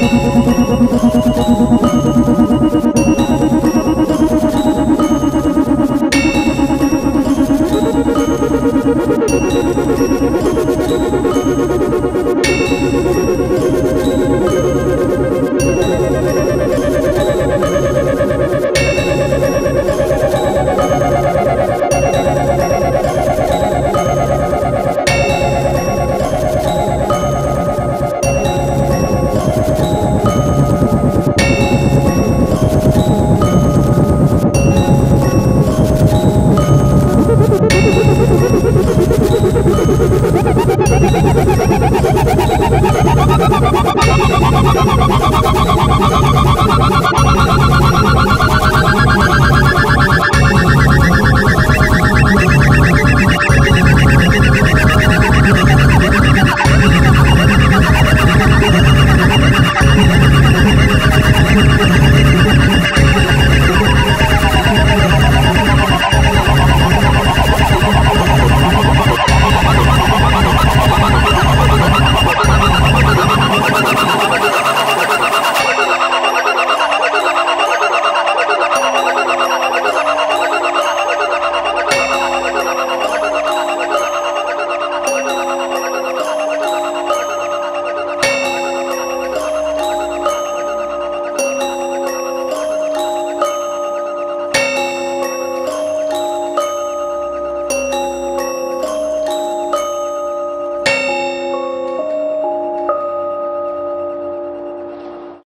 ¡Gracias por ver Ha ha ha ha!